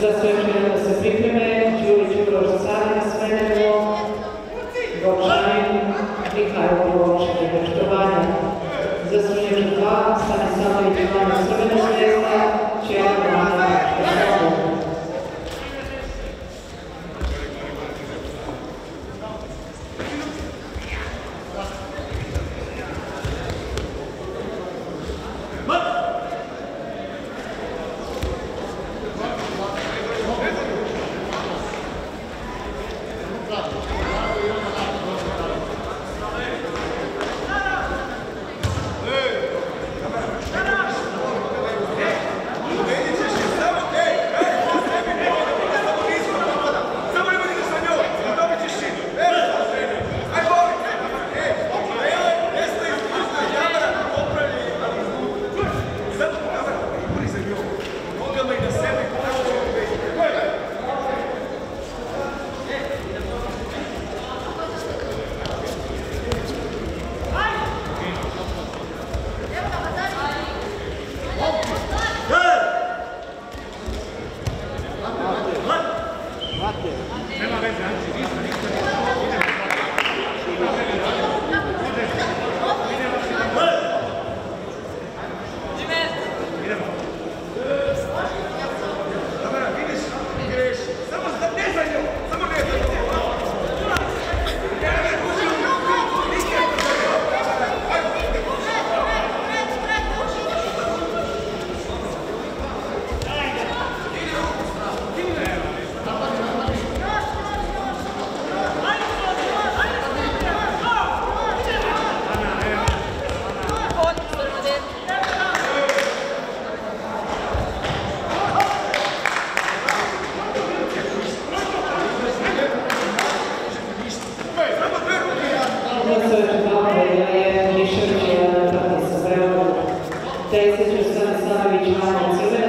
sreće da se pripreme, Đurić Uroš Carin na Svenevo, Gorčanin, Mihajlo Gorčanin poštovanja. Zaslužen dva, Stanislavović Ivana Crvena zvezda, Čela Amém.